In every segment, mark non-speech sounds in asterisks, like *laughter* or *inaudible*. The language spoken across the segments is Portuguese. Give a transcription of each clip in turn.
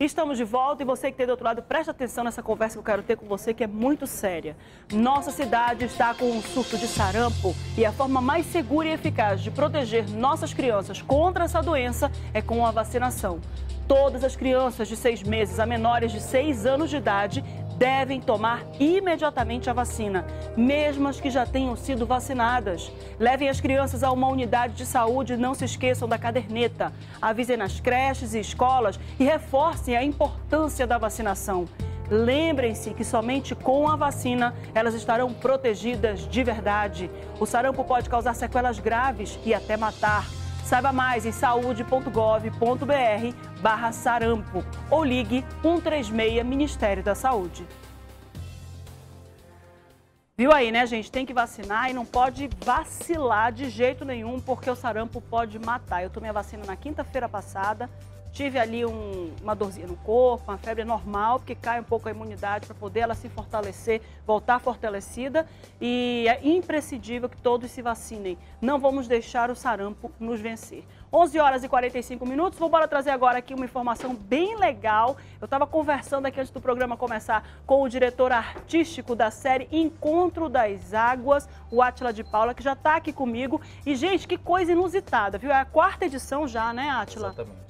Estamos de volta e você que tem do outro lado, preste atenção nessa conversa que eu quero ter com você, que é muito séria. Nossa cidade está com um surto de sarampo e a forma mais segura e eficaz de proteger nossas crianças contra essa doença é com a vacinação. Todas as crianças de seis meses a menores de seis anos de idade devem tomar imediatamente a vacina, mesmo as que já tenham sido vacinadas. Levem as crianças a uma unidade de saúde e não se esqueçam da caderneta. Avisem nas creches e escolas e reforcem a importância da vacinação. Lembrem-se que somente com a vacina elas estarão protegidas de verdade. O sarampo pode causar sequelas graves e até matar. Saiba mais em saúde.gov.br barra sarampo ou ligue 136 Ministério da Saúde. Viu aí, né, gente? Tem que vacinar e não pode vacilar de jeito nenhum, porque o sarampo pode matar. Eu tomei a vacina na quinta-feira passada, tive ali um, uma dorzinha no corpo, uma febre normal, porque cai um pouco a imunidade para poder ela se fortalecer, voltar fortalecida. E é imprescindível que todos se vacinem. Não vamos deixar o sarampo nos vencer. 11 horas e 45 minutos. Vou embora trazer agora aqui uma informação bem legal. Eu estava conversando aqui antes do programa começar com o diretor artístico da série Encontro das Águas, o Átila de Paula, que já está aqui comigo. E, gente, que coisa inusitada, viu? É a quarta edição já, né, Átila? Exatamente.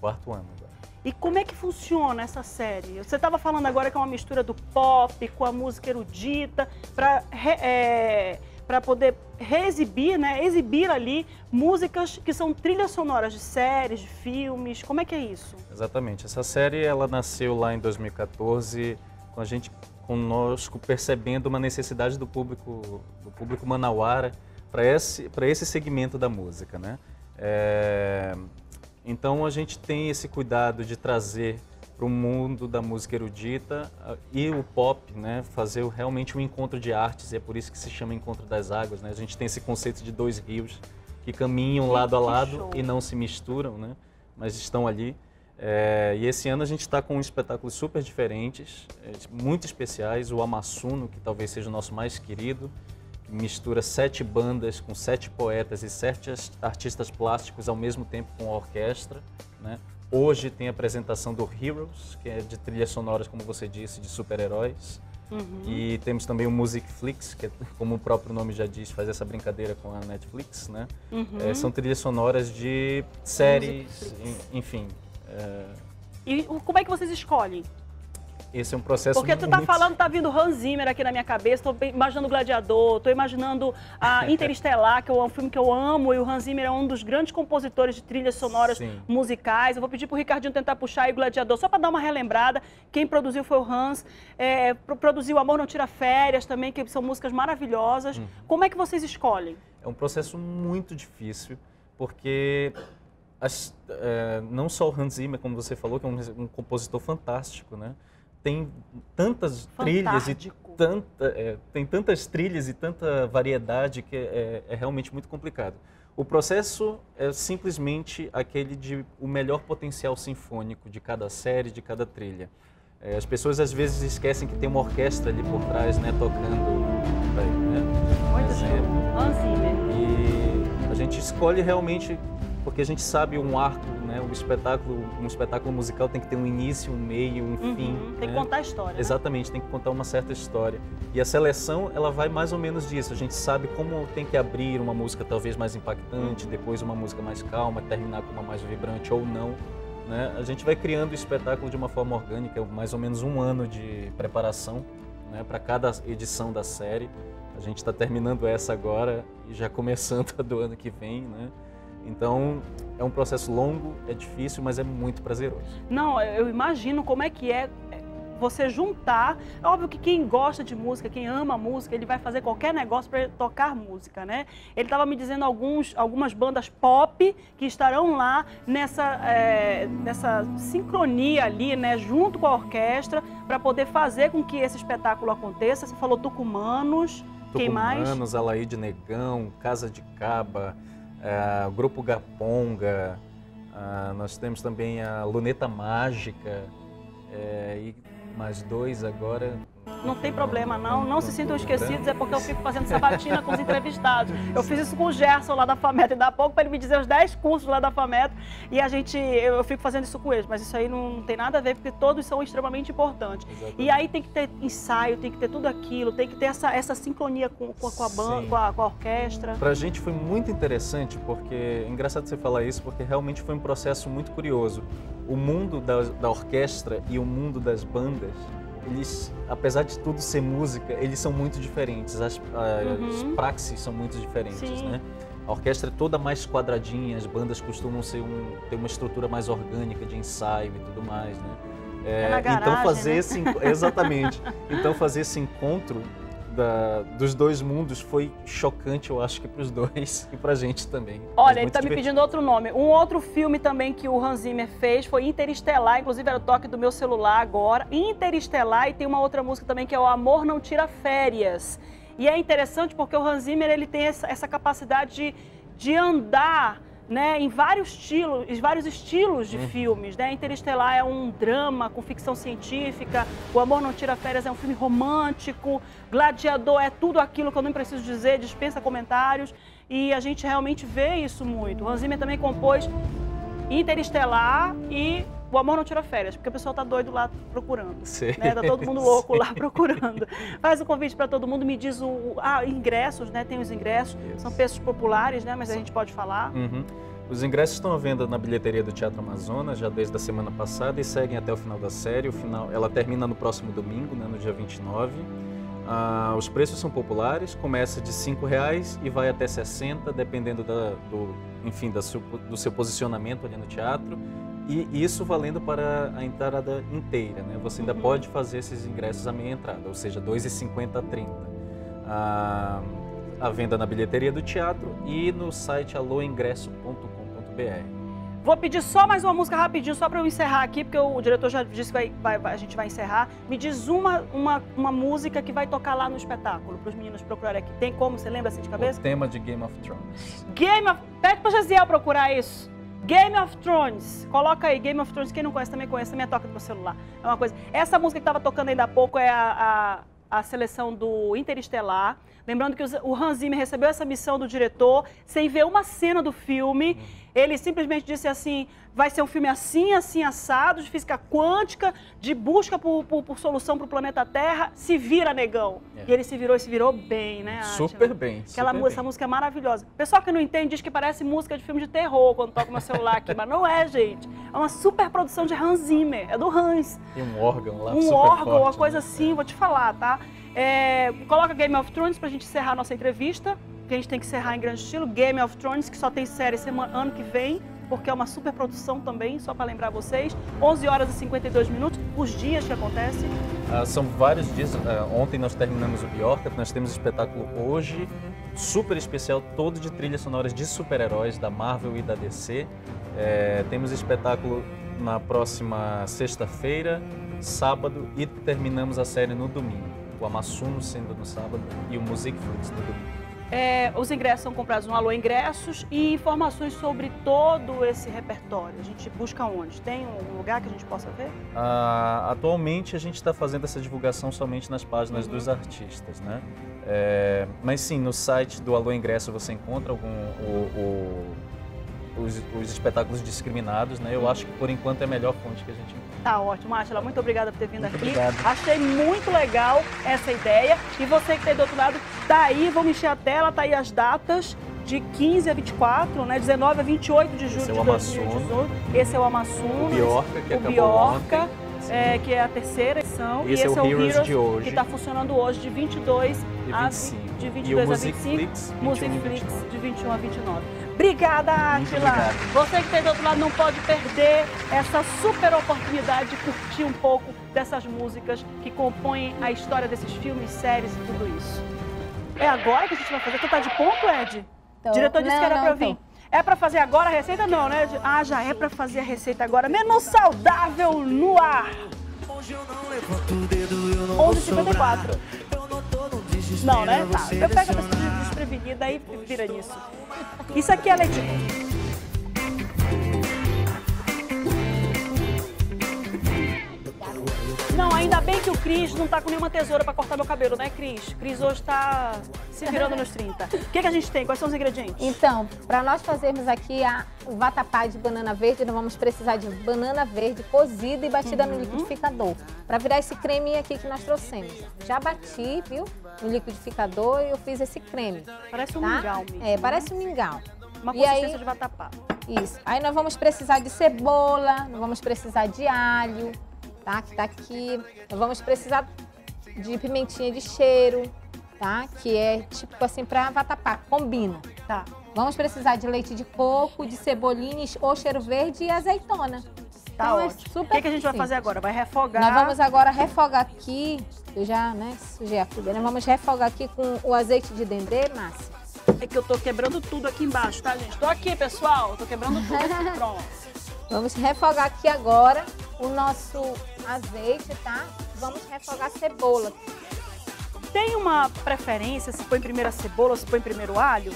Quarto ano agora. E como é que funciona essa série? Você estava falando agora que é uma mistura do pop com a música erudita para é, para poder reexibir, né, exibir ali músicas que são trilhas sonoras de séries, de filmes. Como é que é isso? Exatamente. Essa série ela nasceu lá em 2014 com a gente conosco percebendo uma necessidade do público do público manauara para esse para esse segmento da música, né? É, então a gente tem esse cuidado de trazer para o mundo da música erudita ah, e o pop, né, fazer realmente um encontro de artes, e é por isso que se chama Encontro das Águas. Né? A gente tem esse conceito de dois rios que caminham lado a lado e não se misturam, né? mas estão ali. É, e esse ano a gente está com espetáculos super diferentes, é, muito especiais. O Amassuno, que talvez seja o nosso mais querido, que mistura sete bandas com sete poetas e sete artistas plásticos ao mesmo tempo com a orquestra. Né? Hoje tem a apresentação do Heroes, que é de trilhas sonoras, como você disse, de super-heróis. Uhum. E temos também o Musicflix, que é, como o próprio nome já diz, faz essa brincadeira com a Netflix, né? Uhum. É, são trilhas sonoras de séries, enfim. É... E como é que vocês escolhem? Esse é um processo Porque tu tá falando, tá vindo Hans Zimmer aqui na minha cabeça, tô imaginando Gladiador, tô imaginando a *laughs* Interestelar, que é um filme que eu amo, e o Hans Zimmer é um dos grandes compositores de trilhas sonoras Sim. musicais. Eu vou pedir pro Ricardinho tentar puxar aí o Gladiador, só para dar uma relembrada. Quem produziu foi o Hans. É, produziu Amor Não Tira Férias também, que são músicas maravilhosas. Hum. Como é que vocês escolhem? É um processo muito difícil, porque as, é, não só o Hans Zimmer, como você falou, que é um, um compositor fantástico, né? Tem tantas trilhas e tanta, é, tem tantas trilhas e tanta variedade que é, é, realmente muito complicado. O processo é simplesmente aquele de o melhor potencial sinfônico de cada série, de cada trilha. É, as pessoas às vezes esquecem que tem uma orquestra ali por trás, né, tocando. Né, Muito Hans Zimmer. E a gente escolhe realmente porque a gente sabe um arco, né? O espetáculo, um espetáculo musical tem que ter um início, um meio, um uhum, fim. Tem né? que contar a história. Né? Exatamente, tem que contar uma certa história. E a seleção, ela vai mais ou menos disso. A gente sabe como tem que abrir uma música talvez mais impactante, uhum. depois uma música mais calma, terminar com uma mais vibrante ou não. Né? A gente vai criando o espetáculo de uma forma orgânica, mais ou menos um ano de preparação né? para cada edição da série. A gente está terminando essa agora e já começando *laughs* a do ano que vem, né? Então, é um processo longo, é difícil, mas é muito prazeroso. Não, eu imagino como é que é você juntar. É óbvio que quem gosta de música, quem ama música, ele vai fazer qualquer negócio para tocar música, né? Ele estava me dizendo alguns, algumas bandas pop que estarão lá nessa, é, nessa sincronia ali, né, junto com a orquestra, para poder fazer com que esse espetáculo aconteça. Você falou Tucumanos, quem mais? Tucumanos, Alaíde Negão, Casa de Caba é, o Grupo Gaponga, ah, nós temos também a Luneta Mágica, é, e mais dois agora, não tem problema não, não se sintam esquecidos, é porque eu fico fazendo sabatina com os entrevistados. Eu fiz isso com o Gerson lá da FAMET, e dá pouco para ele me dizer os 10 cursos lá da FAMET, e a gente, eu, eu, fico fazendo isso com eles, mas isso aí não, não, tem nada a ver, porque todos são extremamente importantes. Exatamente. E aí tem que ter ensaio, tem que ter tudo aquilo, tem que ter essa, essa sincronia com, com, com a banda, com a, com a orquestra. Pra gente foi muito interessante, porque, é engraçado você falar isso, porque realmente foi um processo muito curioso. O mundo da, da orquestra e o mundo das bandas, eles, apesar de tudo ser música, eles são muito diferentes. As, as uhum. praxis são muito diferentes, Sim. né? A orquestra é toda mais quadradinha, as bandas costumam ser um, ter uma estrutura mais orgânica de ensaio e tudo mais, né? É, é garagem, então fazer né? esse exatamente. *laughs* Então fazer esse encontro da, dos dois mundos foi chocante, eu acho que para os dois *laughs* e para a gente também. Olha, ele está me pedindo outro nome. Um outro filme também que o Hans Zimmer fez foi Interestelar, inclusive era o toque do meu celular agora. Interestelar e tem uma outra música também que é O Amor Não Tira Férias. E é interessante porque o Hans Zimmer ele tem essa, essa capacidade de, de andar né, em vários estilos, em vários estilos de uhum. filmes. Né? Interestelar é um drama com ficção científica, O Amor Não Tira Férias é um filme romântico, Gladiador é tudo aquilo que eu não preciso dizer, dispensa comentários. E a gente realmente vê isso muito. O Hans Zimmer também compôs Interestelar e o amor não tira férias, porque o pessoal tá doido lá procurando. Sim. Né? Tá todo mundo louco *laughs* Sim. lá procurando. Faz o um convite para todo mundo, me diz o. Ah, ingressos, né? Tem os ingressos. Isso. São preços populares, né? Mas a gente pode falar. Uhum. Os ingressos estão à venda na bilheteria do Teatro Amazonas já desde a semana passada e seguem até o final da série. O final, ela termina no próximo domingo, né, no dia 29. Ah, os preços são populares, começa de R$ reais e vai até 60, dependendo da, do, enfim, da seu, do seu posicionamento ali no teatro. E isso valendo para a entrada inteira, né? Você ainda uhum. pode fazer esses ingressos à meia entrada, ou seja, R$ 2,50 a 30. A, a venda na bilheteria do teatro e no site aloingresso.com.br. Vou pedir só mais uma música rapidinho, só para eu encerrar aqui, porque o diretor já disse que vai, vai, a gente vai encerrar. Me diz uma, uma, uma música que vai tocar lá no espetáculo, para os meninos procurarem aqui. Tem como? Você lembra assim de cabeça? O tema de Game of Thrones. Game of... Pede para Jaziel procurar isso. Game of Thrones. Coloca aí, Game of Thrones. Quem não conhece também conhece, também toca do meu celular. É uma coisa. Essa música que estava tocando ainda há pouco é a, a, a seleção do Interestelar. Lembrando que o Hans Zimmer recebeu essa missão do diretor sem ver uma cena do filme. Ele simplesmente disse assim: vai ser um filme assim, assim, assado, de física quântica, de busca por, por, por solução para o planeta Terra. Se vira, negão. É. E ele se virou e se virou bem, né? Super bem. Aquela super música, essa música é maravilhosa. Pessoal que não entende diz que parece música de filme de terror quando toca no celular aqui, mas não é, gente. É uma super produção de Hans Zimmer, é do Hans. Tem um órgão lá, Um órgão, forte, uma coisa né? assim, vou te falar, tá? É, coloca Game of Thrones pra gente encerrar a nossa entrevista que a gente tem que encerrar em grande estilo. Game of Thrones, que só tem série semana, ano que vem, porque é uma super produção também, só para lembrar vocês. 11 horas e 52 minutos, os dias que acontece. Ah, são vários dias. Ah, ontem nós terminamos o Bjorka, nós temos espetáculo hoje, super especial, todo de trilhas sonoras de super-heróis da Marvel e da DC. É, temos espetáculo na próxima sexta-feira, sábado e terminamos a série no domingo. O Amassuno sendo no sábado e o Music Flux no domingo. É, os ingressos são comprados no Alô Ingressos e informações sobre todo esse repertório. A gente busca onde? Tem um lugar que a gente possa ver? Ah, atualmente a gente está fazendo essa divulgação somente nas páginas uhum. dos artistas, né? É, mas sim, no site do Alô Ingresso você encontra algum, o, o, os, os, espetáculos discriminados, né? Eu acho que por enquanto é a melhor fonte que a gente encontra. Tá ótimo, Átila. Muito obrigada por ter vindo muito aqui. Obrigado. Achei muito legal essa ideia. E você que está do outro lado, tá aí, vamos encher a tela, tá aí as datas de 15 a 24, né? 19 a 28 de julho Esse de é 2018. Esse é o Amassuno. O Biorca, que o acabou Biorca, ontem. É, que é a terceira edição. Esse, e esse é, o Heroes, Heroes de hoje. Que está funcionando hoje de 22 e a 25. De 22 e o a 25. Musicflix, Musicflix de 21 a 29. Obrigada, Atila. Você que está do outro lado não pode perder essa super oportunidade de curtir um pouco dessas músicas que compõem a história desses filmes, séries e tudo isso. É agora que a gente vai fazer. Tu tá de ponto, Ed? Então, diretor disse não, que era para eu vir. Tô. É para fazer agora a receita? Não, né? Ah, já é para fazer a receita agora. Menu saudável no ar. 11h54. Não, né? Tá. Eu pego a pessoa desprevenida e vira nisso. Isso aqui é leite. Não, ainda bem que o Cris não tá com nenhuma tesoura para cortar meu cabelo, né, Cris? Cris hoje tá se virando nos 30. O que, que a gente tem? Quais são os ingredientes? Então, para nós fazermos aqui a, o vatapá de banana verde, nós vamos precisar de banana verde cozida e batida uhum. no liquidificador. Para virar esse creme aqui que nós trouxemos. Já bati, viu? No liquidificador e eu fiz esse creme. Parece um tá? mingau mesmo. É, parece um mingau. Uma consistência aí, de vatapá. Isso. Aí nós vamos precisar de cebola, nós vamos precisar de alho, tá? Que tá aqui. Nós vamos precisar de pimentinha de cheiro, tá? Que é tipo assim para vatapá, combina. Tá. Vamos precisar de leite de coco, de cebolinhas ou cheiro verde e azeitona. Tá então, é ótimo. É o que, que, a gente vai fazer agora? Vai refogar? Nós vamos agora refogar aqui, eu já, né, sujei a. Nós vamos refogar aqui com o azeite de dendê, Márcia. É que eu tô quebrando tudo aqui embaixo, tá, gente? Tô aqui, pessoal. Tô quebrando tudo aqui, *laughs* pronto. Vamos refogar aqui agora o nosso azeite, tá? Vamos refogar a cebola. Tem uma preferência se põe primeiro a cebola ou se põe primeiro o alho?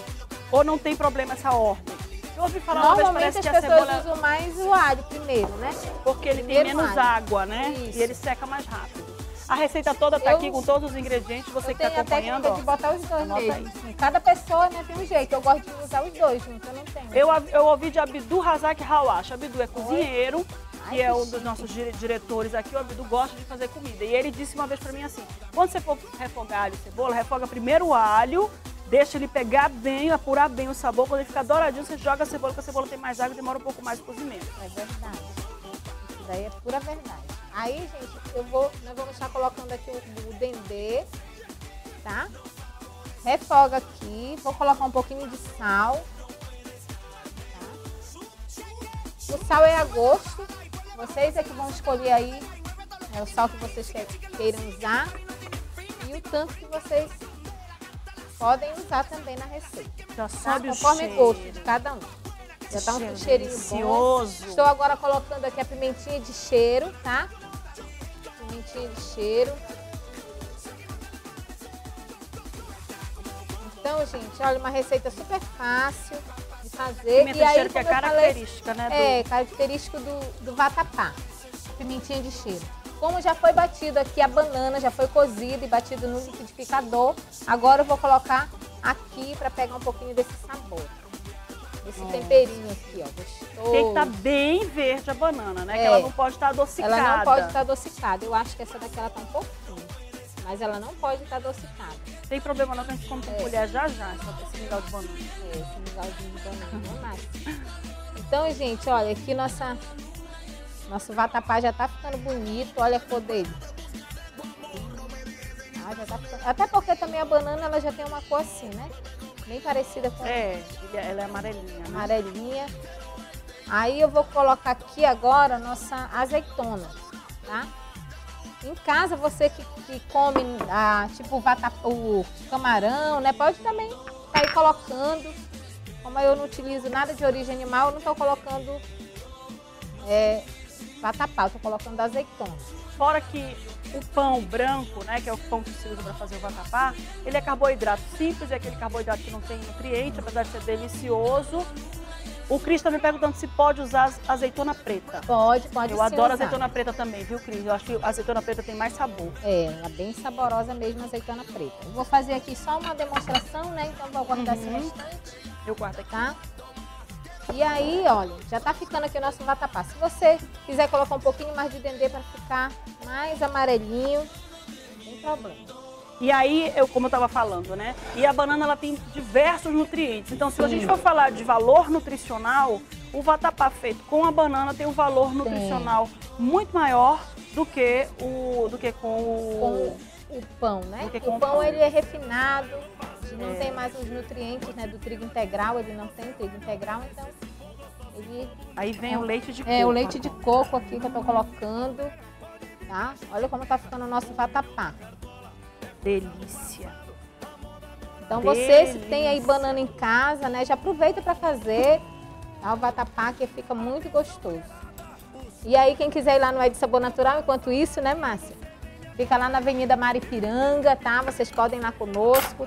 Ou não tem problema essa ordem? Eu ouvi falar Normalmente uma vez, parece que a cebola... usam mais o alho primeiro, né? Porque ele primeiro tem menos água, né? Isso. E ele seca mais rápido. A receita toda está aqui com todos os ingredientes, você que está acompanhando. Eu tenho a técnica de botar os dois mesmo. Cada pessoa né, tem um jeito, eu gosto de usar os dois juntos, eu não tenho. Eu, eu ouvi de Abdu Razak Hawash. Abdu é cozinheiro, que é um dos nossos diretores aqui, o Abdu gosta de fazer comida. E ele disse uma vez para mim assim, quando você for refogar alho e cebola, refoga primeiro o alho, deixa ele pegar bem, apurar bem o sabor. Quando ele ficar douradinho, você joga a cebola, porque a cebola tem mais água e demora um pouco mais o cozimento. É verdade. Isso daí é pura verdade. Aí, gente, eu vou, nós vamos estar colocando aqui o, dendê, tá? Refoga aqui, vou colocar um pouquinho de sal. Tá? O sal é a gosto, vocês é que vão escolher aí né, o sal que vocês queiram usar e o tanto que vocês podem usar também na receita. Já tá? Conforme o gosto de cada um. Já tá um cheirinho delicioso. bom. Estou agora colocando aqui a pimentinha de cheiro, tá? Pimentinha de cheiro. Então, gente, olha, uma receita super fácil fazer. Pimenta e aí, cheiro que é característica, falei, né? É, do... característico do, do vatapá. Pimentinha de cheiro. Como já foi batido aqui a banana, já foi cozida e batido no liquidificador, agora eu vou colocar aqui para pegar um pouquinho desse sabor. Esse temperinho aqui, ó, gostoso. Tem que estar tá bem verde a banana, né? É. Que ela não pode estar tá adocicada. Ela não pode estar tá adocicada. Eu acho que essa daqui ela tá um pouquinho. Mas ela não pode estar tá adocicada. Tem problema não que a gente come com é. colher já já, esse mingau de banana. É, esse mingauzinho de banana, mais. Então, gente, olha, aqui nossa, nosso vatapá já tá ficando bonito. Olha a cor dele. Ah, já tá ficando... Até porque também a banana ela já tem uma cor assim, né? Bem parecida com É, ela é amarelinha. Né? Amarelinha. Aí eu vou colocar aqui agora a nossa azeitona, tá? Em casa, você que, que come, ah, tipo, o camarão, né? Pode também estar tá colocando. Como eu não utilizo nada de origem animal, eu não estou colocando é, estou colocando azeitona. Fora que o pão branco, né, que é o pão que se usa para fazer o vatapá, ele é carboidrato simples, é aquele carboidrato que não tem nutriente, apesar de ser delicioso. O Cris está me perguntando se pode usar azeitona preta. Pode, pode Eu adoro usar. azeitona preta também, viu, Cris? Eu acho que a azeitona preta tem mais sabor. É, ela é bem saborosa mesmo a azeitona preta. Eu vou fazer aqui só uma demonstração, né? Então vou guardar uhum. esse restante. Eu guardo aqui. Tá? E aí, olha, já tá ficando aqui o nosso vatapá. Se você quiser colocar um pouquinho mais de dendê para ficar mais amarelinho, não tem problema. E aí, eu, como eu estava falando, né? E a banana ela tem diversos nutrientes. Então, se a gente for falar de valor nutricional, o vatapá feito com a banana tem um valor nutricional Sim. muito maior do que o do que com o, com o pão, né? o pão, pão, ele é refinado, não é. tem mais os nutrientes né, do trigo integral, ele não tem trigo integral, então ele... Aí vem é, o leite de coco. É, o leite de coco aqui que eu tô colocando, tá? Olha como tá ficando o nosso vatapá. Delícia. Então Delícia. você, se tem aí banana em casa, né, já aproveita para fazer tá? o vatapá que fica muito gostoso. E aí quem quiser ir lá no É de Sabor Natural, enquanto isso, né, Márcia? Fica lá na Avenida Maripiranga, tá? Vocês podem ir lá conosco.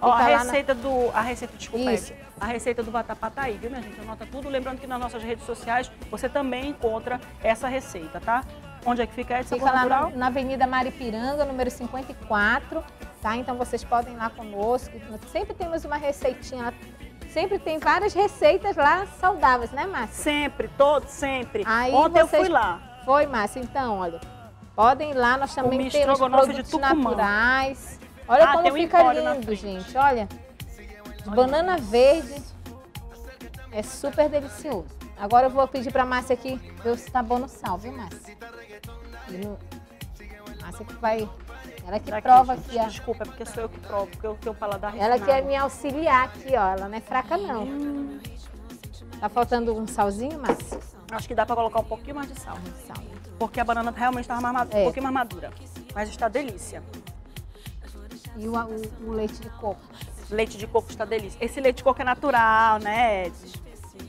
Ó, a receita na... do. A receita, desculpa, Isso. a receita do vatapá tá aí, viu, minha gente? Anota tudo. Lembrando que nas nossas redes sociais você também encontra essa receita, tá? Onde é que fica essa Fica lá na, na Avenida Maripiranga, número 54, tá? Então vocês podem ir lá conosco. Sempre temos uma receitinha lá. Sempre tem várias receitas lá saudáveis, né, Márcia? Sempre, todos, sempre. Aí Ontem vocês- eu fui lá. Foi, Márcia? Então, olha. Podem ir lá, nós também Comi temos produtos naturais. Olha Ah, como um fica lindo, gente. Olha. De banana verde. É super delicioso. Agora eu vou pedir pra Márcia aqui ver se tá bom no sal, viu, Márcia? E no- Márcia que vai... Ela que prova aqui, ó. Desculpa, é porque sou eu que provo, porque eu tenho paladar Ela quer me auxiliar aqui, ó. Ela não é fraca, não. Tá faltando um salzinho, Márcia? Acho que dá pra colocar um pouquinho mais de sal. Um sal. Porque a banana realmente estava mais madura, É. um pouquinho mais madura. Mas está delícia. E o, o- o leite de coco. Leite de coco está delícia. Esse leite de coco é natural, né, Ed?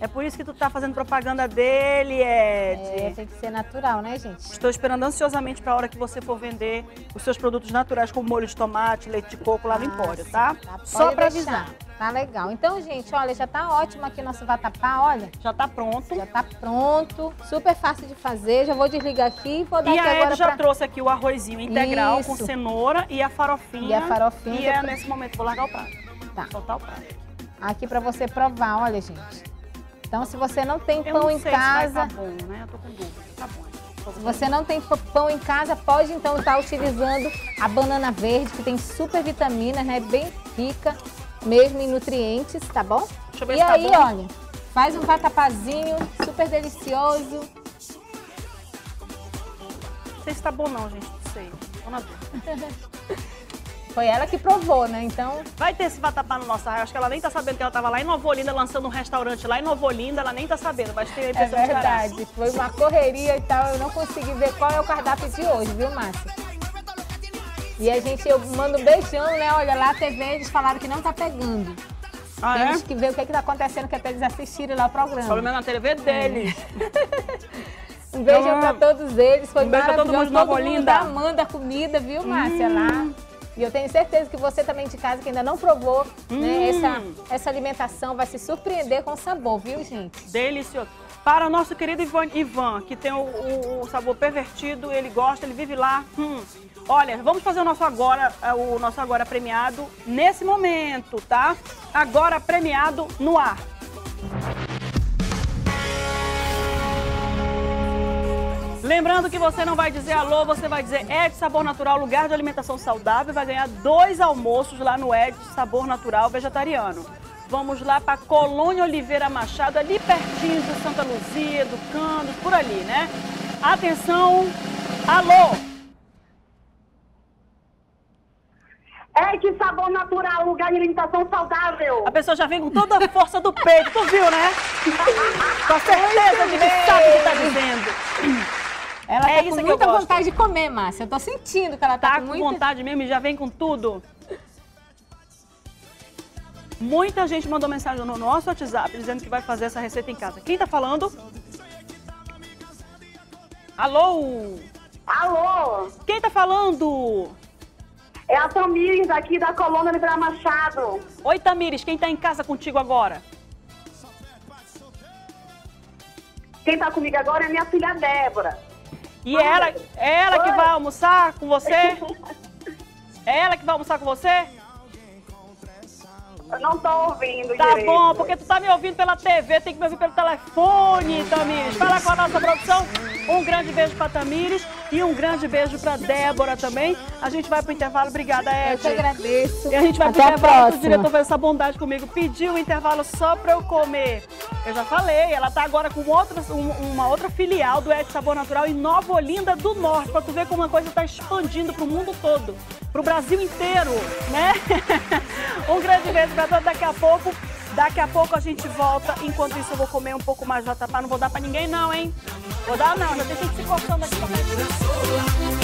É por isso que tu tá fazendo propaganda dele, Ed. É, tem que ser natural, né, gente? Estou esperando ansiosamente para a hora que você for vender os seus produtos naturais, como molho de tomate, leite de coco lá no Empório, tá? Pode Só para avisar. Tá legal. Então, gente, olha, já tá ótimo aqui nosso vatapá, olha. Já tá pronto. Já tá pronto, super fácil de fazer. Já vou desligar aqui e vou dar E aqui a agora Ed já pra... trouxe aqui o arrozinho integral com Isso. cenoura e a farofinha. E a farofinha E é é- nesse momento, vou largar o prato. Tá. Soltar o prato. Aqui pra você provar, olha, gente. Então, se você não tem Eu pão não em sei casa, se tá bom, né? Eu tô com dúvida. Tá bom. Se você não tem pão em casa, pode então estar utilizando a banana verde, que tem super vitaminas, né? Bem rica mesmo em nutrientes, tá bom? Deixa eu ver E se tá aí, bom. olha, faz um vatapazinho super delicioso. Não sei se tá bom não, gente. Não sei. Tô na dúvida. *laughs* Foi ela que provou, né? Então, Vai ter esse vatapá no nosso arraio. Acho que ela nem tá sabendo que ela tava lá em Nova Olinda, lançando um restaurante lá em Nova Olinda. Ela nem tá sabendo. Vai ter é de verdade. Foi uma correria e tal. Eu não consegui ver qual é o cardápio de hoje, viu, Márcia? E a gente, eu mando um beijão, né? Olha lá, a TV, eles falaram que não tá pegando. Ah, é? Temos que ver o que, que tá acontecendo, que é pra eles assistirem lá o programa. Pelo menos na TV deles. *laughs* Um beijão Ah. pra todos eles. Foi Um beijo pra todo mundo de Nova Olinda. Hum. amando a comida, viu, Márcia, lá. E eu tenho certeza que você também de casa, que ainda não provou Hum. né, essa, essa alimentação, vai se surpreender com o sabor, viu, gente? Delicioso. Para o nosso querido Ivan, Ivan que tem o, o- o sabor pervertido, ele gosta, ele vive lá. Hum. Olha, vamos fazer o nosso agora, eh, o nosso agora premiado nesse momento, tá? Agora premiado no ar. Lembrando que você não vai dizer alô, você vai dizer Ed Sabor Natural, lugar de alimentação saudável, vai ganhar dois almoços lá no Ed Sabor Natural Vegetariano. Vamos lá para Colônia Oliveira Machado, ali pertinho de Santa Luzia, do Candos, por ali, né? Atenção, alô! É de sabor natural, lugar de alimentação saudável. A pessoa já vem com toda a força do peito, tu viu, né? *laughs* Com a certeza de que sabe o que tá dizendo. Ela É tá isso com muita vontade de comer, Márcia. Eu tô sentindo que ela tá, Tá com com muita... vontade mesmo e já vem com tudo. Muita gente mandou mensagem no nosso WhatsApp dizendo que vai fazer essa receita em casa. Quem tá falando? Alô? Alô, Quem tá falando? é a Tamires aqui da Colônia Oliveira Machado. Oi, Tamires, quem tá em casa contigo agora? Quem tá comigo agora é minha filha Débora. E é ela, ela que Oi. vai almoçar com você? É *laughs* ela que vai almoçar com você? Eu não tô ouvindo Tá direito. bom, porque tu tá me ouvindo pela TV, tem que me ouvir pelo telefone, Tamires. Fala com a nossa produção. Um grande beijo pra Tamires e um grande beijo pra Débora também. A gente vai pro intervalo. Obrigada, Eu Ed. te agradeço. E a gente vai pro Até a intervalo, o diretor fez essa bondade comigo. Pediu o intervalo só pra eu comer. Eu já falei, ela tá agora com outra, um- uma outra filial do Ed Sabor Natural em Nova Olinda do Norte, pra tu ver como a coisa tá expandindo pro mundo todo, pro Brasil inteiro, né? *laughs* um grande beijo pra todos, daqui a pouco. Daqui a pouco a gente volta. Enquanto isso, eu vou comer um pouco mais de vatapá. Não vou dar pra ninguém, não, hein? Vou dar, não. Já tem gente se coçando aqui.